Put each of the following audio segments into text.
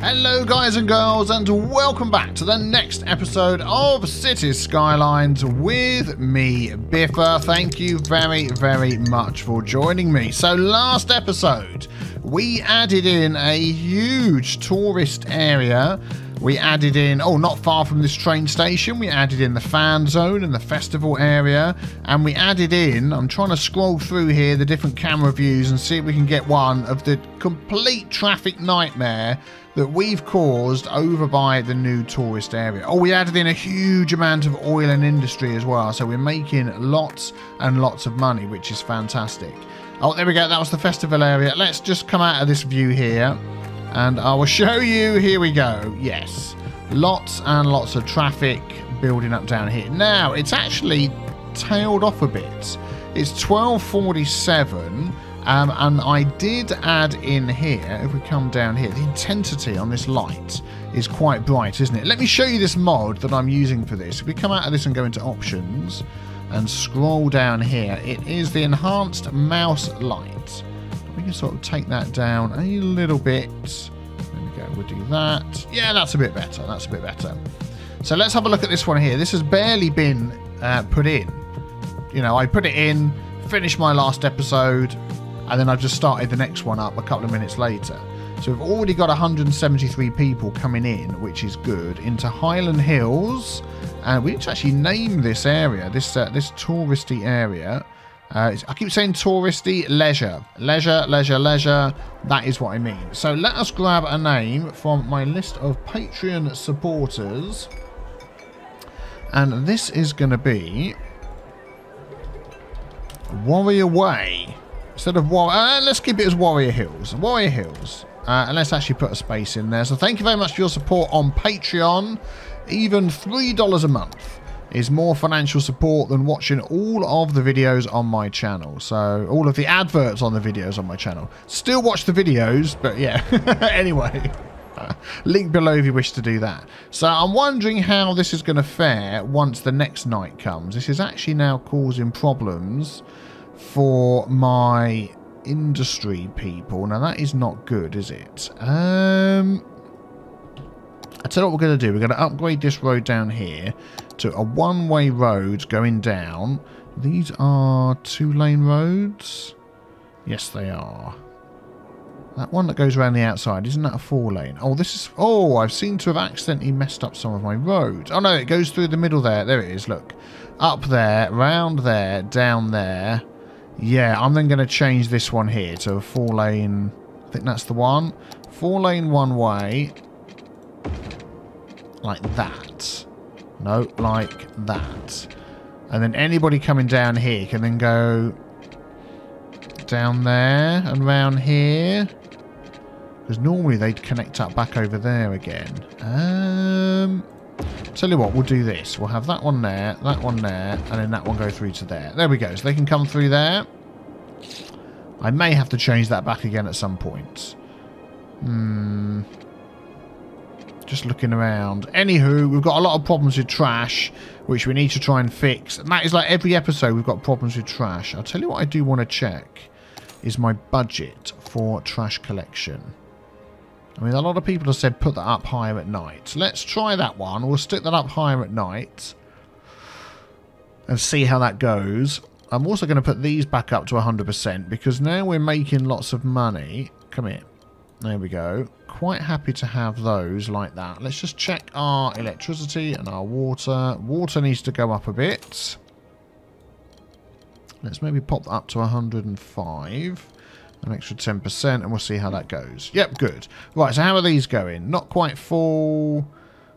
Hello, guys and girls, and welcome back to the next episode of Cities Skylines with me, Biffa. Thank you very, very much for joining me. So, last episode, we added in a huge tourist area we added in, oh, not far from this train station, we added in the fan zone and the festival area. And we added in, I'm trying to scroll through here, the different camera views and see if we can get one of the complete traffic nightmare that we've caused over by the new tourist area. Oh, we added in a huge amount of oil and industry as well. So we're making lots and lots of money, which is fantastic. Oh, there we go. That was the festival area. Let's just come out of this view here. And I will show you, here we go, yes. Lots and lots of traffic building up down here. Now, it's actually tailed off a bit. It's 1247, um, and I did add in here, if we come down here, the intensity on this light is quite bright, isn't it? Let me show you this mod that I'm using for this. If we come out of this and go into options and scroll down here, it is the enhanced mouse light we can sort of take that down a little bit. There we go, we'll do that. Yeah, that's a bit better. That's a bit better. So let's have a look at this one here. This has barely been uh, put in. You know, I put it in, finished my last episode, and then I've just started the next one up a couple of minutes later. So we've already got 173 people coming in, which is good, into Highland Hills. And we need to actually name this area, this uh, this touristy area. Uh, I keep saying touristy leisure. Leisure, leisure, leisure. That is what I mean. So let us grab a name from my list of Patreon supporters. And this is going to be Warrior Way. Instead of Warrior... Uh, let's keep it as Warrior Hills. Warrior Hills. Uh, and let's actually put a space in there. So thank you very much for your support on Patreon. Even $3 a month is more financial support than watching all of the videos on my channel. So all of the adverts on the videos on my channel. Still watch the videos, but yeah. anyway, link below if you wish to do that. So I'm wondering how this is going to fare once the next night comes. This is actually now causing problems for my industry people. Now that is not good, is it? Um, I tell you what we're going to do. We're going to upgrade this road down here to a one-way road going down. These are two-lane roads? Yes, they are. That one that goes around the outside, isn't that a four-lane? Oh, this is... Oh, I've seemed to have accidentally messed up some of my roads. Oh, no, it goes through the middle there. There it is, look. Up there, round there, down there. Yeah, I'm then going to change this one here to a four-lane... I think that's the one. Four-lane one-way. Like that. No, like that. And then anybody coming down here can then go down there and round here. Because normally they'd connect up back over there again. Um, tell you what, we'll do this. We'll have that one there, that one there, and then that one go through to there. There we go. So they can come through there. I may have to change that back again at some point. Hmm just looking around. Anywho, we've got a lot of problems with trash, which we need to try and fix. And that is like every episode we've got problems with trash. I'll tell you what I do want to check is my budget for trash collection. I mean, a lot of people have said put that up higher at night. Let's try that one. We'll stick that up higher at night and see how that goes. I'm also going to put these back up to 100% because now we're making lots of money. Come here. There we go quite happy to have those like that. Let's just check our electricity and our water. Water needs to go up a bit. Let's maybe pop that up to 105. An extra 10% and we'll see how that goes. Yep, good. Right, so how are these going? Not quite full.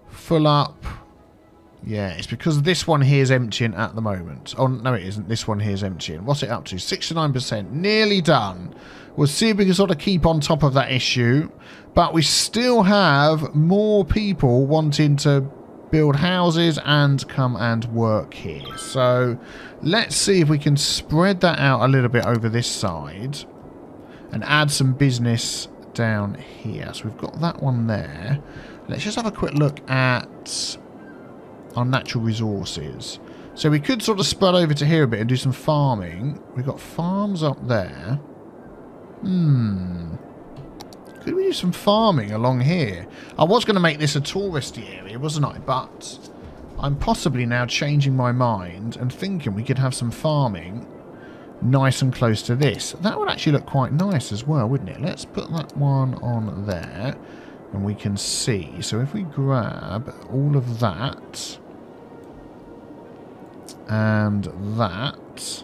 Full up. Yeah, it's because this one here is emptying at the moment. Oh, no, it isn't. This one here is emptying. What's it up to? 69%. Nearly done. We'll see if we can sort of keep on top of that issue. But we still have more people wanting to build houses and come and work here. So let's see if we can spread that out a little bit over this side and add some business down here. So we've got that one there. Let's just have a quick look at our natural resources. So we could sort of spread over to here a bit and do some farming. We've got farms up there. Hmm. Could we do some farming along here? I was going to make this a touristy area, wasn't I? But I'm possibly now changing my mind and thinking we could have some farming nice and close to this. That would actually look quite nice as well, wouldn't it? Let's put that one on there and we can see. So if we grab all of that and that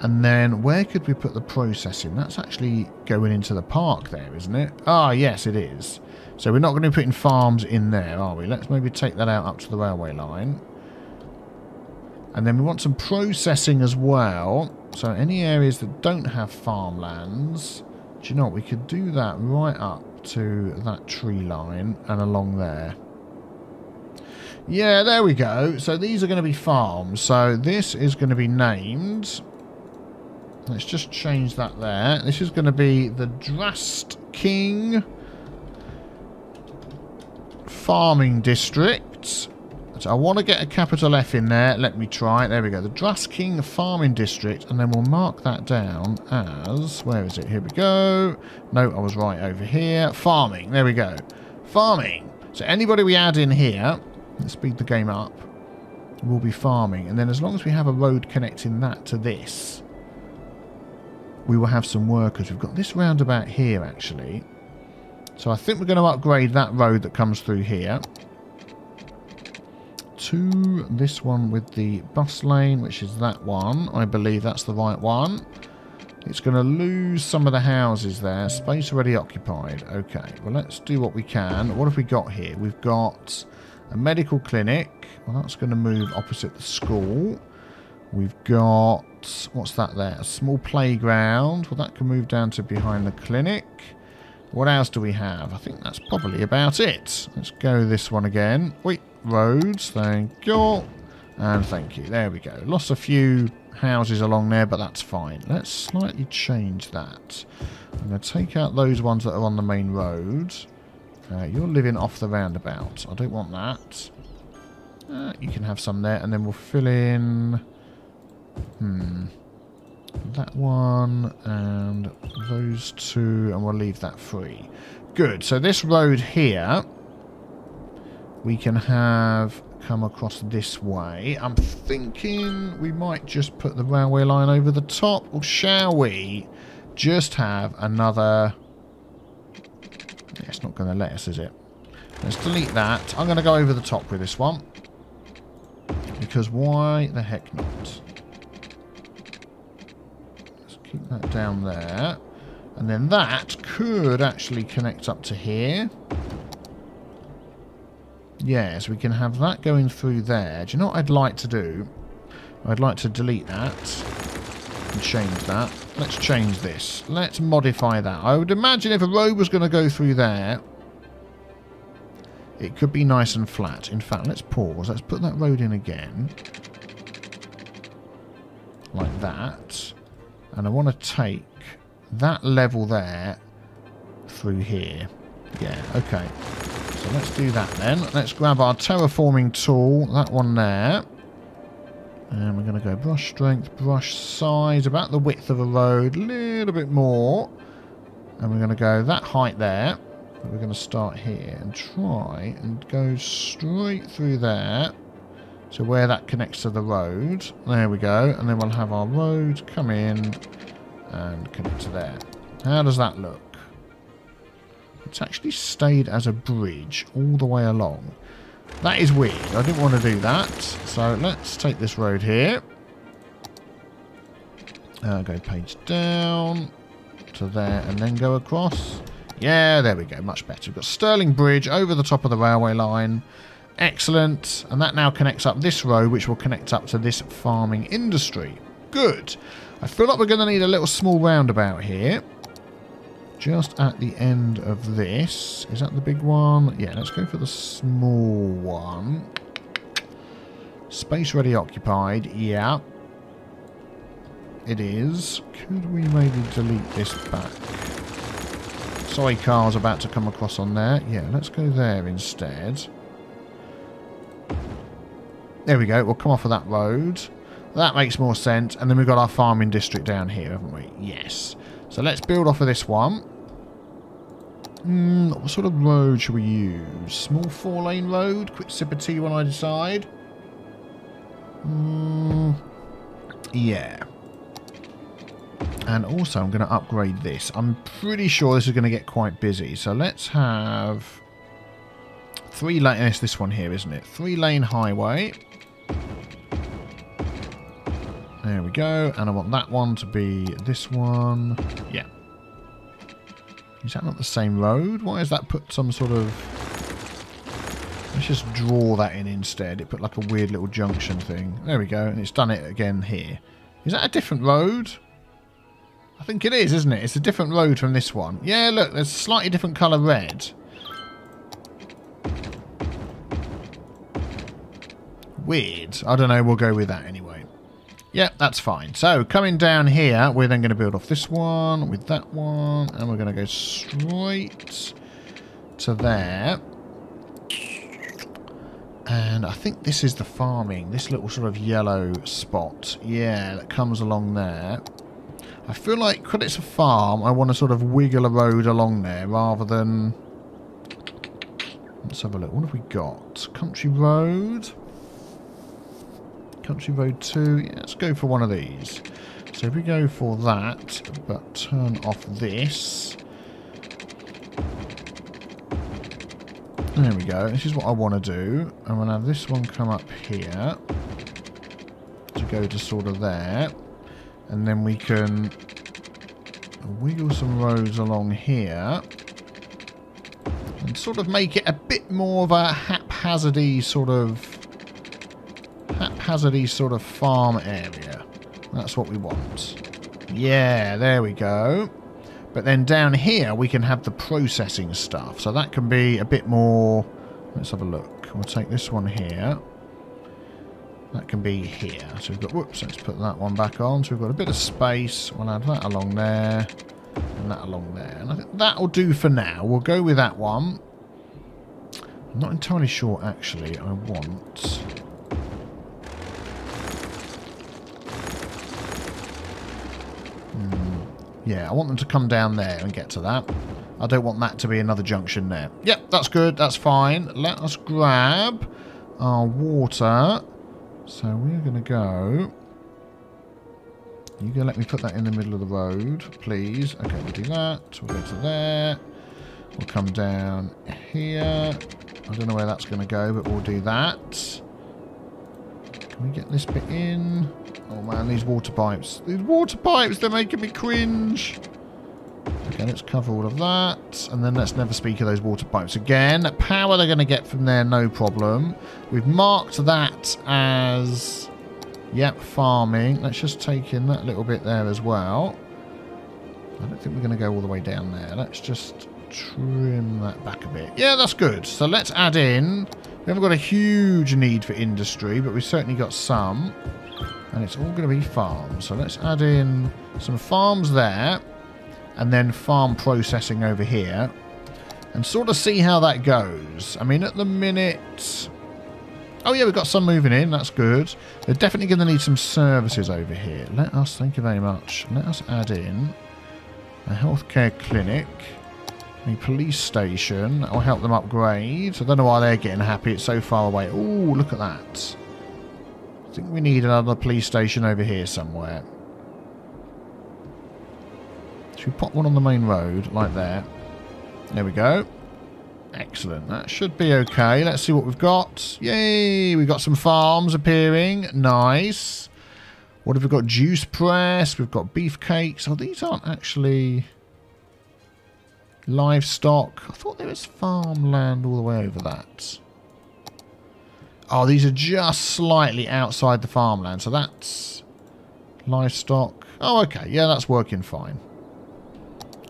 and then where could we put the processing? That's actually going into the park there, isn't it? Ah, yes, it is. So we're not going to be putting farms in there, are we? Let's maybe take that out up to the railway line. And then we want some processing as well. So any areas that don't have farmlands, do you know what? We could do that right up to that tree line and along there. Yeah, there we go. So these are going to be farms. So this is going to be named... Let's just change that there. This is going to be the Drast King Farming District. I want to get a capital F in there. Let me try. There we go. The Drusking Farming District. And then we'll mark that down as... Where is it? Here we go. No, I was right over here. Farming. There we go. Farming. So anybody we add in here... Let's speed the game up. We'll be farming. And then as long as we have a road connecting that to this... We will have some workers. We've got this roundabout here, actually. So I think we're going to upgrade that road that comes through here to this one with the bus lane, which is that one. I believe that's the right one. It's going to lose some of the houses there. Space already occupied. Okay, well, let's do what we can. What have we got here? We've got a medical clinic. Well, that's going to move opposite the school. We've got... What's that there? A small playground. Well, that can move down to behind the clinic. What else do we have? I think that's probably about it. Let's go this one again. Wait, roads. Thank you. And thank you. There we go. Lost a few houses along there, but that's fine. Let's slightly change that. I'm going to take out those ones that are on the main road. Uh, you're living off the roundabout. I don't want that. Uh, you can have some there, and then we'll fill in... Hmm that one and those two and we'll leave that free. Good, so this road here we can have come across this way. I'm thinking we might just put the railway line over the top or shall we just have another... Yeah, it's not going to let us, is it? Let's delete that. I'm going to go over the top with this one. Because why the heck not? Let's keep that down there. And then that could actually connect up to here. Yes, we can have that going through there. Do you know what I'd like to do? I'd like to delete that and change that. Let's change this. Let's modify that. I would imagine if a road was going to go through there, it could be nice and flat. In fact, let's pause. Let's put that road in again. Like that. And I want to take that level there through here. Yeah, okay. So let's do that then. Let's grab our terraforming tool, that one there. And we're going to go brush strength, brush size, about the width of a road, a little bit more. And we're going to go that height there. We're going to start here and try and go straight through there to where that connects to the road. There we go. And then we'll have our road come in and connect to there. How does that look? It's actually stayed as a bridge all the way along. That is weird. I didn't want to do that. So let's take this road here. Uh, go page down to there and then go across. Yeah, there we go. Much better. We've got Stirling Bridge over the top of the railway line. Excellent. And that now connects up this road, which will connect up to this farming industry. Good. I feel like we're going to need a little small roundabout here. Just at the end of this. Is that the big one? Yeah, let's go for the small one. Space ready occupied. Yeah. It is. Could we maybe delete this back? Sorry, cars about to come across on there. Yeah, let's go there instead. There we go. We'll come off of that road. That makes more sense. And then we've got our farming district down here, haven't we? Yes. So let's build off of this one. Mm, what sort of road should we use? Small four-lane road? Quick sip of tea when I decide. Mm, yeah. And also, I'm going to upgrade this. I'm pretty sure this is going to get quite busy. So let's have three lane. It's this one here, isn't it? Three lane highway. There we go. And I want that one to be this one. Yeah. Is that not the same road? Why has that put some sort of... Let's just draw that in instead. It put like a weird little junction thing. There we go. And it's done it again here. Is that a different road? I think it is, isn't it? It's a different road from this one. Yeah, look, there's a slightly different colour red. Weird. I don't know, we'll go with that anyway. Yeah, that's fine. So, coming down here, we're then going to build off this one with that one, and we're going to go straight to there. And I think this is the farming, this little sort of yellow spot. Yeah, that comes along there. I feel like, because it's a farm, I want to sort of wiggle a road along there rather than... Let's have a look. What have we got? Country Road. Country Road 2. Yeah, let's go for one of these. So if we go for that, but turn off this. There we go. This is what I want to do. I'm going to have this one come up here. To go to sort of there. And then we can wiggle some roads along here. And sort of make it a bit more of a haphazardy sort of haphazardy sort of farm area. That's what we want. Yeah, there we go. But then down here we can have the processing stuff. So that can be a bit more... Let's have a look. We'll take this one here. That can be here. So we've got... Whoops, let's put that one back on. So we've got a bit of space. We'll add that along there. And that along there. And I think that'll do for now. We'll go with that one. I'm not entirely sure, actually, I want... Yeah, I want them to come down there and get to that. I don't want that to be another junction there. Yep, that's good. That's fine. Let us grab our water. So we're going to go... You going to let me put that in the middle of the road, please? Okay, we'll do that. We'll go to there. We'll come down here. I don't know where that's going to go, but we'll do that. Can we get this bit in? Oh man, these water pipes. These water pipes, they're making me cringe. Okay, let's cover all of that. And then let's never speak of those water pipes again. Power they're going to get from there, no problem. We've marked that as... Yep, farming. Let's just take in that little bit there as well. I don't think we're going to go all the way down there. Let's just trim that back a bit. Yeah, that's good. So let's add in... We haven't got a huge need for industry, but we've certainly got some. And it's all going to be farms. So let's add in some farms there. And then farm processing over here. And sort of see how that goes. I mean, at the minute... Oh, yeah, we've got some moving in. That's good. They're definitely going to need some services over here. Let us, thank you very much. Let us add in a healthcare clinic, a police station. I'll help them upgrade. I don't know why they're getting happy. It's so far away. Oh, look at that think we need another police station over here somewhere. Should we pop one on the main road, like there? There we go. Excellent. That should be okay. Let's see what we've got. Yay! We've got some farms appearing. Nice. What have we got? Juice press. We've got beef cakes. Oh, these aren't actually livestock. I thought there was farmland all the way over that. Oh, these are just slightly outside the farmland, so that's livestock. Oh, okay. Yeah, that's working fine.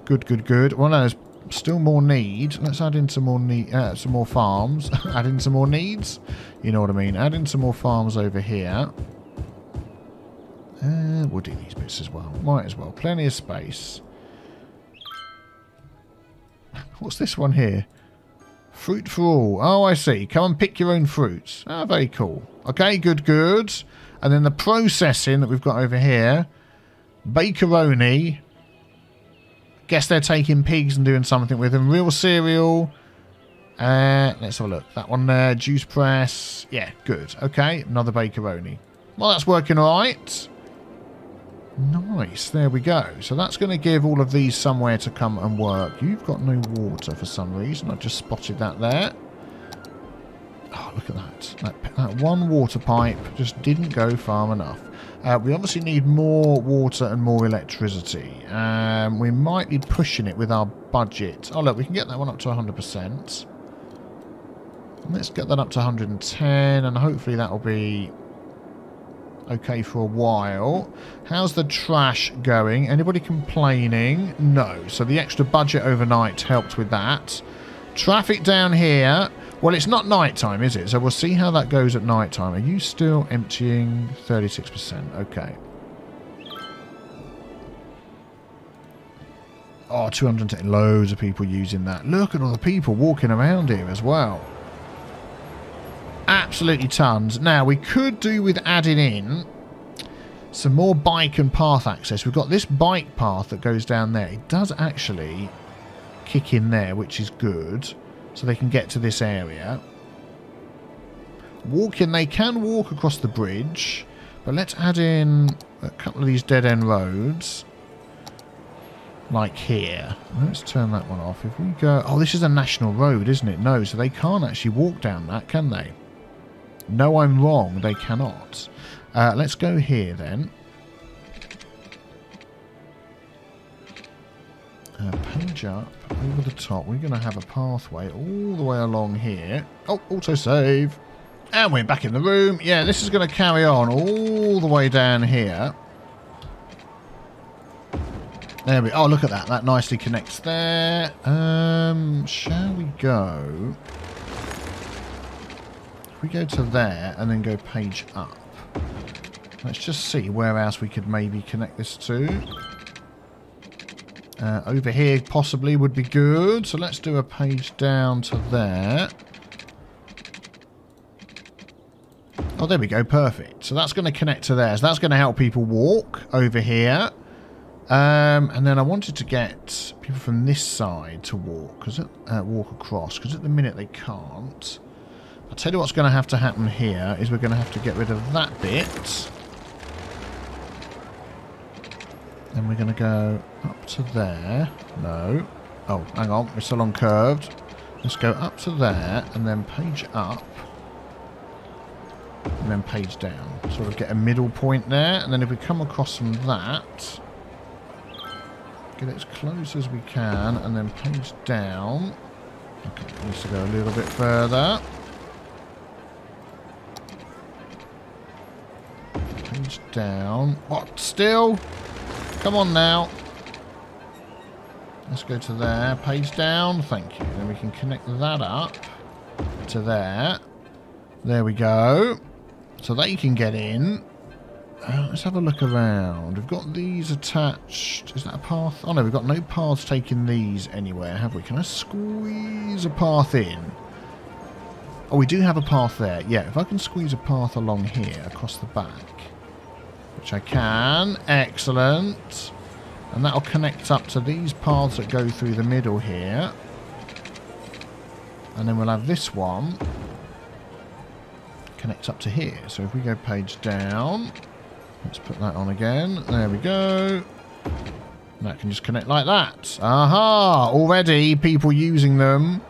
Good, good, good. Well, no, there's still more need. Let's add in some more need, uh, some more farms. add in some more needs. You know what I mean. Add in some more farms over here. Uh, we'll do these bits as well. Might as well. Plenty of space. What's this one here? Fruit for all. Oh, I see. Come and pick your own fruits. Oh, very cool. Okay, good, good. And then the processing that we've got over here. Bakeroni. Guess they're taking pigs and doing something with them. Real cereal. Uh, let's have a look. That one there. Juice press. Yeah, good. Okay, another bakeroni. Well, that's working all right. Nice. There we go. So that's going to give all of these somewhere to come and work. You've got no water for some reason. I just spotted that there. Oh, look at that. That, that one water pipe just didn't go far enough. Uh, we obviously need more water and more electricity. Um, we might be pushing it with our budget. Oh, look, we can get that one up to 100%. Let's get that up to 110, and hopefully that will be okay for a while. How's the trash going? Anybody complaining? No. So the extra budget overnight helped with that. Traffic down here. Well, it's not night time, is it? So we'll see how that goes at night time. Are you still emptying 36%? Okay. Oh, 210. Loads of people using that. Look at all the people walking around here as well. Absolutely tons. Now, we could do with adding in some more bike and path access. We've got this bike path that goes down there. It does actually kick in there, which is good. So they can get to this area. Walking, they can walk across the bridge. But let's add in a couple of these dead-end roads. Like here. Let's turn that one off. If we go... Oh, this is a national road, isn't it? No, so they can't actually walk down that, can they? No, I'm wrong. They cannot. Uh, let's go here then. Uh, page up, over the top. We're going to have a pathway all the way along here. Oh, autosave. And we're back in the room. Yeah, this is going to carry on all the way down here. There we Oh, look at that. That nicely connects there. Um, shall we go we go to there and then go page up, let's just see where else we could maybe connect this to. Uh, over here possibly would be good. So let's do a page down to there. Oh, there we go. Perfect. So that's going to connect to there. So that's going to help people walk over here. Um, and then I wanted to get people from this side to walk, cause it, uh, walk across, because at the minute they can't. I'll tell you what's going to have to happen here is we're going to have to get rid of that bit. Then we're going to go up to there. No. Oh, hang on. We're still on curved. Let's go up to there and then page up. And then page down. Sort of get a middle point there. And then if we come across from that, get it as close as we can and then page down. Okay, needs to go a little bit further. Down. What? Still? Come on now. Let's go to there. Page down. Thank you. Then we can connect that up to there. There we go. So you can get in. Uh, let's have a look around. We've got these attached. Is that a path? Oh no, we've got no paths taking these anywhere, have we? Can I squeeze a path in? Oh, we do have a path there. Yeah, if I can squeeze a path along here across the back. Which I can. Excellent. And that'll connect up to these paths that go through the middle here. And then we'll have this one connect up to here. So if we go page down, let's put that on again. There we go. And that can just connect like that. Aha! Already people using them.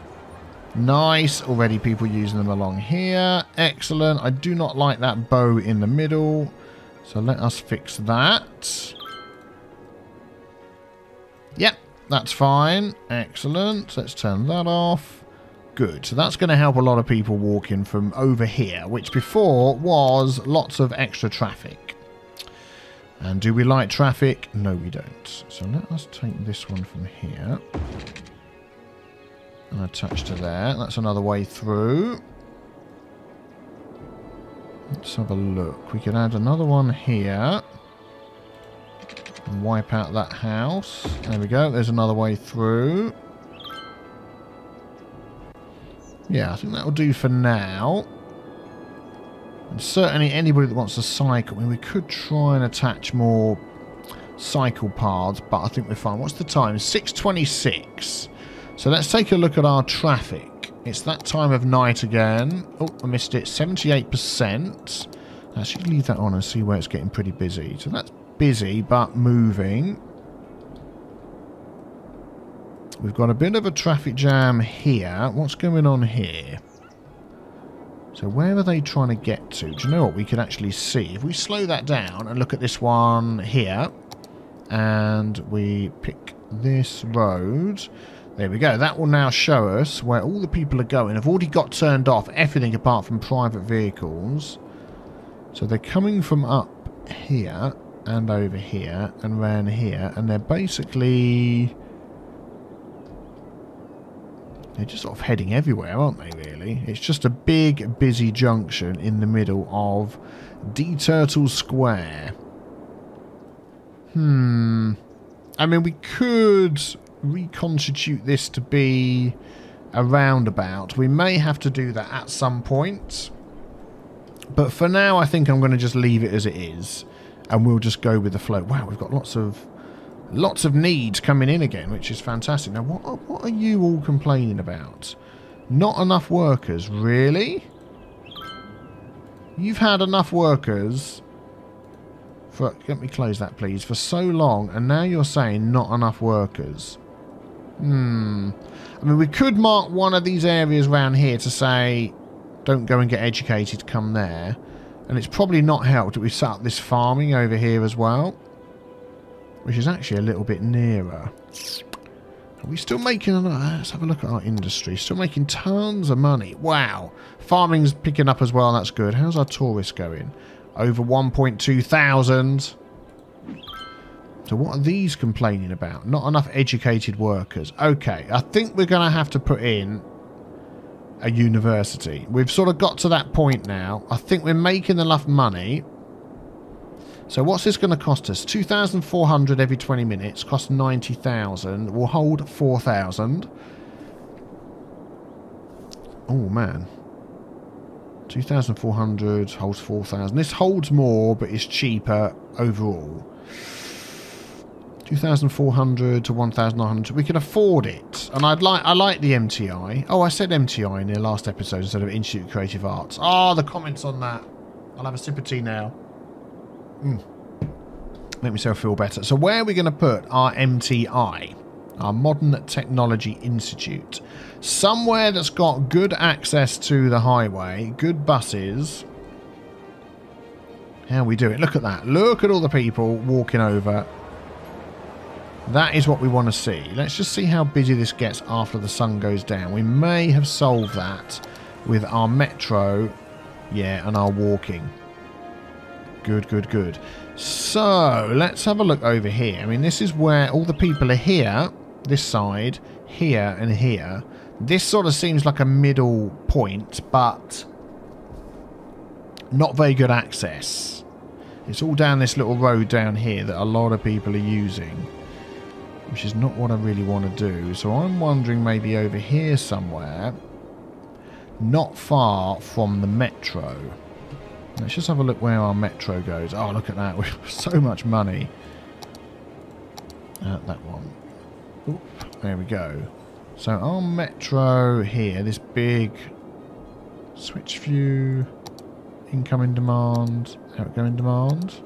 Nice. Already people using them along here. Excellent. I do not like that bow in the middle. So let us fix that. Yep, that's fine. Excellent. Let's turn that off. Good. So that's going to help a lot of people walking from over here, which before was lots of extra traffic. And do we like traffic? No, we don't. So let us take this one from here. And attach to there. That's another way through. Let's have a look. We could add another one here. And wipe out that house. There we go. There's another way through. Yeah, I think that'll do for now. And certainly anybody that wants to cycle, I mean, we could try and attach more cycle paths, but I think we're fine. What's the time? 6.26. So let's take a look at our traffic. It's that time of night again. Oh, I missed it. 78%. Actually, leave that on and see where it's getting pretty busy. So that's busy, but moving. We've got a bit of a traffic jam here. What's going on here? So where are they trying to get to? Do you know what we could actually see? If we slow that down and look at this one here, and we pick this road, there we go. That will now show us where all the people are going. I've already got turned off everything apart from private vehicles. So they're coming from up here and over here and around here, and they're basically they're just sort of heading everywhere, aren't they, really? It's just a big, busy junction in the middle of D-Turtle Square. Hmm. I mean, we could reconstitute this to be a roundabout. We may have to do that at some point. But for now, I think I'm going to just leave it as it is. And we'll just go with the flow. Wow, we've got lots of Lots of needs coming in again, which is fantastic. Now, what, what are you all complaining about? Not enough workers, really? You've had enough workers for, let me close that please, for so long, and now you're saying not enough workers. Hmm. I mean, we could mark one of these areas around here to say, don't go and get educated, come there. And it's probably not helped that we set up this farming over here as well which is actually a little bit nearer. Are we still making... Let's have a look at our industry. Still making tons of money. Wow. Farming's picking up as well. That's good. How's our tourists going? Over 1.2 thousand. So what are these complaining about? Not enough educated workers. Okay, I think we're going to have to put in a university. We've sort of got to that point now. I think we're making enough money so what's this going to cost us? 2,400 every 20 minutes, cost 90,000. We'll hold 4,000. Oh, man. 2,400 holds 4,000. This holds more, but it's cheaper overall. 2,400 to 1,900. We can afford it. And I'd like I like the MTI. Oh, I said MTI in the last episode instead of Institute of Creative Arts. Ah, oh, the comments on that. I'll have a sip of tea now. Mm. Make myself feel better. So where are we going to put our MTI? Our Modern Technology Institute. Somewhere that's got good access to the highway, good buses. How we do it? Look at that. Look at all the people walking over. That is what we want to see. Let's just see how busy this gets after the sun goes down. We may have solved that with our metro, yeah, and our walking. Good, good, good. So, let's have a look over here. I mean, this is where all the people are here, this side, here, and here. This sort of seems like a middle point, but not very good access. It's all down this little road down here that a lot of people are using, which is not what I really want to do. So I'm wondering maybe over here somewhere, not far from the metro. Let's just have a look where our metro goes. Oh, look at that. We've so much money. Uh, that one. Oop, there we go. So our metro here, this big switch view, incoming demand, outgoing demand.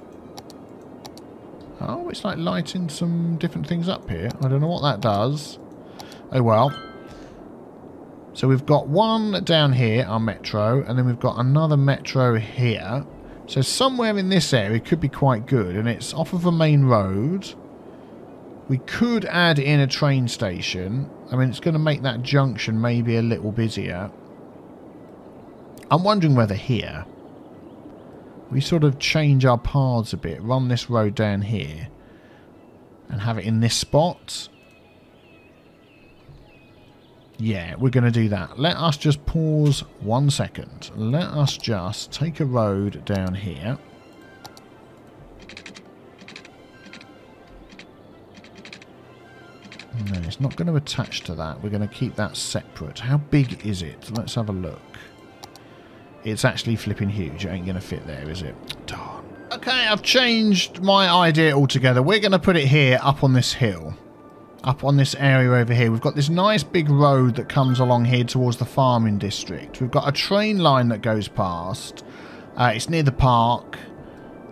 Oh, it's like lighting some different things up here. I don't know what that does. Oh well. So we've got one down here, our metro, and then we've got another metro here. So somewhere in this area could be quite good, and it's off of a main road. We could add in a train station. I mean, it's going to make that junction maybe a little busier. I'm wondering whether here we sort of change our paths a bit, run this road down here and have it in this spot yeah, we're going to do that. Let us just pause one second. Let us just take a road down here. No, it's not going to attach to that. We're going to keep that separate. How big is it? Let's have a look. It's actually flipping huge. It ain't going to fit there, is it? Darn. Okay, I've changed my idea altogether. We're going to put it here up on this hill. Up on this area over here. We've got this nice big road that comes along here towards the farming district. We've got a train line that goes past. Uh, it's near the park.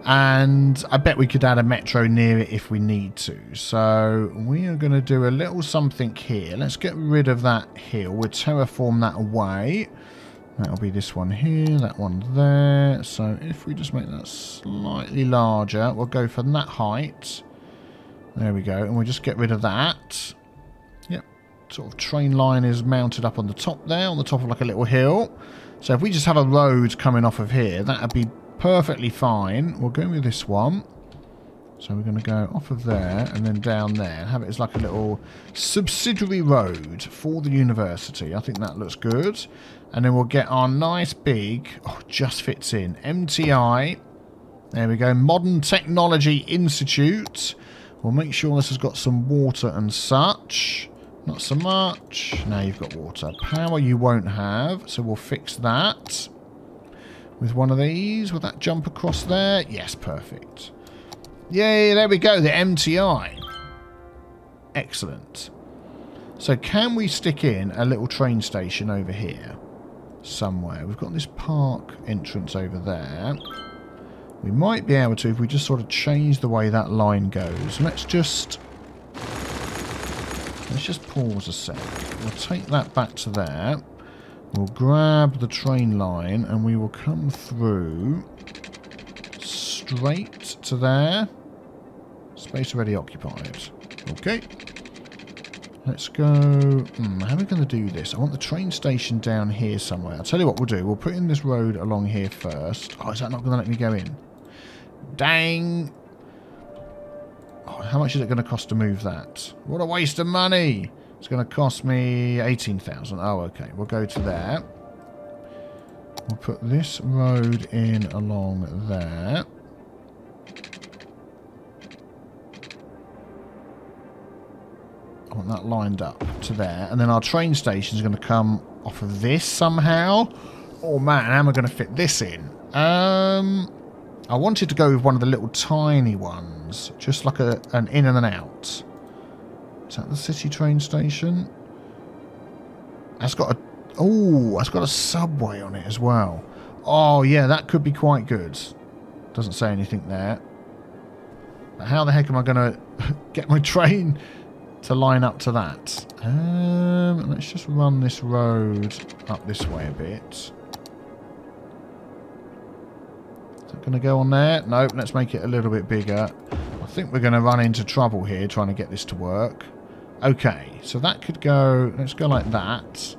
And I bet we could add a metro near it if we need to. So we are going to do a little something here. Let's get rid of that hill. We'll terraform that away. That'll be this one here, that one there. So if we just make that slightly larger, we'll go for that height. There we go. And we'll just get rid of that. Yep. Sort of train line is mounted up on the top there, on the top of like a little hill. So if we just have a road coming off of here, that would be perfectly fine. We'll go with this one. So we're going to go off of there and then down there have it as like a little subsidiary road for the university. I think that looks good. And then we'll get our nice big, oh, just fits in, MTI. There we go, Modern Technology Institute. We'll make sure this has got some water and such. Not so much. Now you've got water. Power you won't have, so we'll fix that. With one of these, will that jump across there? Yes, perfect. Yay, there we go, the MTI. Excellent. So can we stick in a little train station over here? Somewhere. We've got this park entrance over there. We might be able to if we just sort of change the way that line goes. Let's just... Let's just pause a sec. We'll take that back to there. We'll grab the train line and we will come through straight to there. Space already occupied. Okay. Let's go... Hmm, how are we going to do this? I want the train station down here somewhere. I'll tell you what we'll do. We'll put in this road along here first. Oh, is that not going to let me go in? Dang! Oh, how much is it going to cost to move that? What a waste of money! It's going to cost me 18,000. Oh, okay. We'll go to there. We'll put this road in along there. Want that lined up to there. And then our train station is going to come off of this somehow. Oh, man. How am I going to fit this in? Um, I wanted to go with one of the little tiny ones. Just like a, an in and an out. Is that the city train station? That's got a... Oh, that's got a subway on it as well. Oh, yeah, that could be quite good. Doesn't say anything there. But how the heck am I going to get my train to line up to that? Um, let's just run this road up this way a bit. Is that going to go on there? Nope, let's make it a little bit bigger. I think we're going to run into trouble here trying to get this to work. Okay, so that could go... Let's go like that.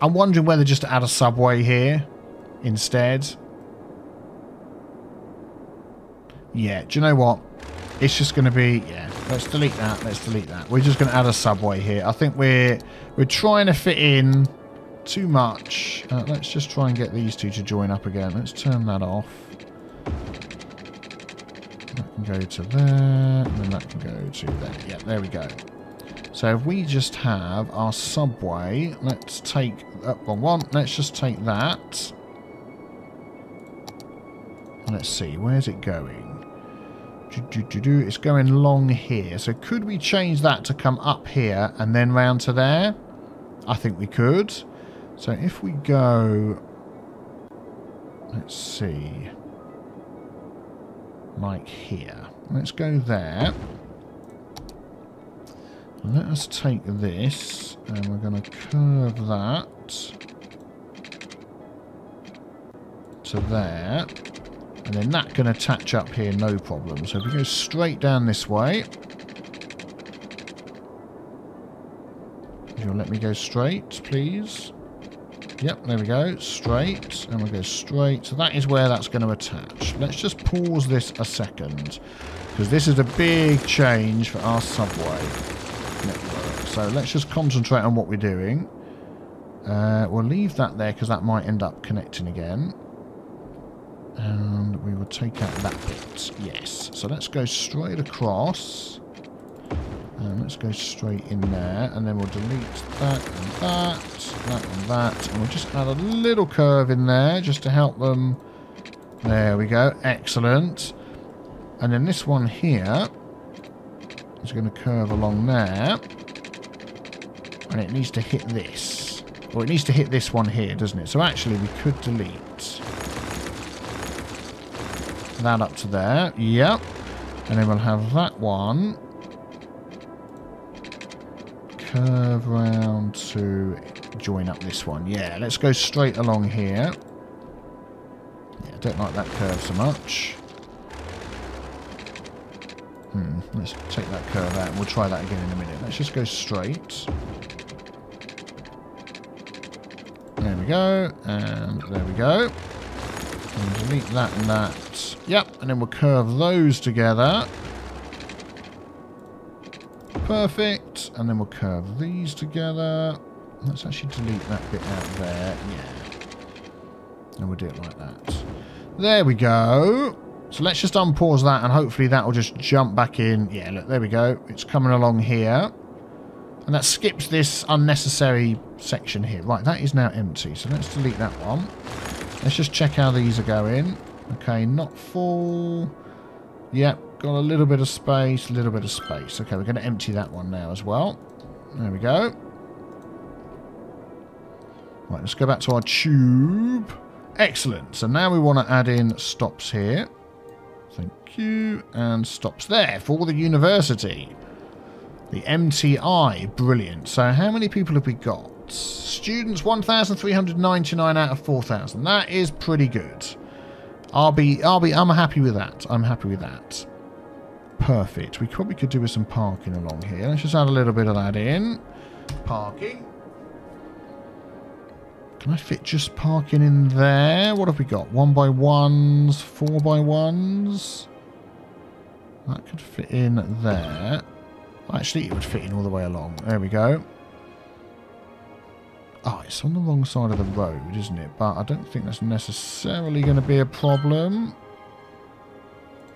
I'm wondering whether just to add a subway here instead. Yeah, do you know what? It's just going to be... Yeah, let's delete that. Let's delete that. We're just going to add a subway here. I think we're we're trying to fit in too much. Uh, let's just try and get these two to join up again. Let's turn that off. That can go to there, and then that can go to there. Yeah, there we go. So if we just have our subway, let's take up uh, one. Let's just take that. Let's see, where's it going? Do, do, do, it's going long here. So could we change that to come up here and then round to there? I think we could. So if we go... Let's see like here. Let's go there. Let us take this and we're going to curve that to there. And then that can attach up here, no problem. So if we go straight down this way. You'll let me go straight, please. Yep, there we go. Straight. And we'll go straight. So that is where that's going to attach. Let's just pause this a second. Because this is a big change for our subway network. So let's just concentrate on what we're doing. Uh, we'll leave that there because that might end up connecting again. And we will take out that bit. Yes. So let's go straight across. And let's go straight in there. And then we'll delete that and that, that and that. And we'll just add a little curve in there just to help them. There we go. Excellent. And then this one here is going to curve along there. And it needs to hit this. Or it needs to hit this one here, doesn't it? So actually we could delete that up to there. Yep. And then we'll have that one curve round to join up this one. Yeah, let's go straight along here. Yeah, don't like that curve so much. Hmm, let's take that curve out and we'll try that again in a minute. Let's just go straight. There we go, and there we go. And delete that and that. Yep, and then we'll curve those together. Perfect. And then we'll curve these together. Let's actually delete that bit out there. Yeah. And we'll do it like that. There we go. So let's just unpause that and hopefully that will just jump back in. Yeah, look, there we go. It's coming along here. And that skips this unnecessary section here. Right, that is now empty. So let's delete that one. Let's just check how these are going. Okay, not full. Yep, got a little bit of space, a little bit of space. Okay, we're going to empty that one now as well. There we go. Right, let's go back to our tube. Excellent. So now we want to add in stops here. Thank you. And stops there for the university. The MTI. Brilliant. So how many people have we got? Students 1,399 out of 4,000. That is pretty good. I'll be, I'll be, I'm happy with that. I'm happy with that. Perfect. We probably could do with some parking along here. Let's just add a little bit of that in. Parking. Can I fit just parking in there? What have we got? One by ones, four by ones. That could fit in there. Actually, it would fit in all the way along. There we go. Oh, it's on the wrong side of the road, isn't it? But I don't think that's necessarily going to be a problem.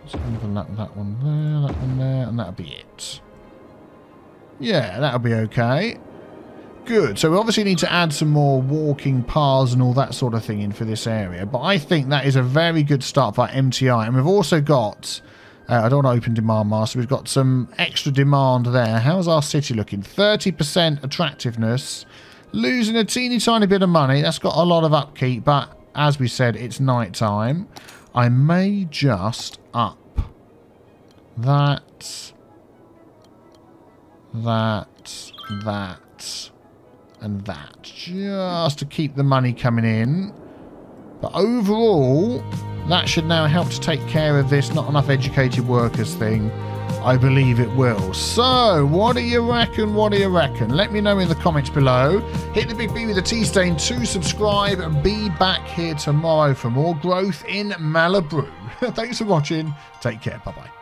Let's overlap that one there, that one there, and that'll be it. Yeah, that'll be okay. Good. So we obviously need to add some more walking paths and all that sort of thing in for this area. But I think that is a very good start for MTI. And we've also got... Uh, I don't want to open demand master. We've got some extra demand there. How's our city looking? 30% attractiveness. Losing a teeny tiny bit of money. That's got a lot of upkeep. But as we said, it's night time. I may just up that, that, that, and that. Just to keep the money coming in. But overall, that should now help to take care of this not enough educated workers thing. I believe it will. So, what do you reckon? What do you reckon? Let me know in the comments below. Hit the big B with the tea stain to subscribe and be back here tomorrow for more growth in Malabru. Thanks for watching. Take care. Bye bye.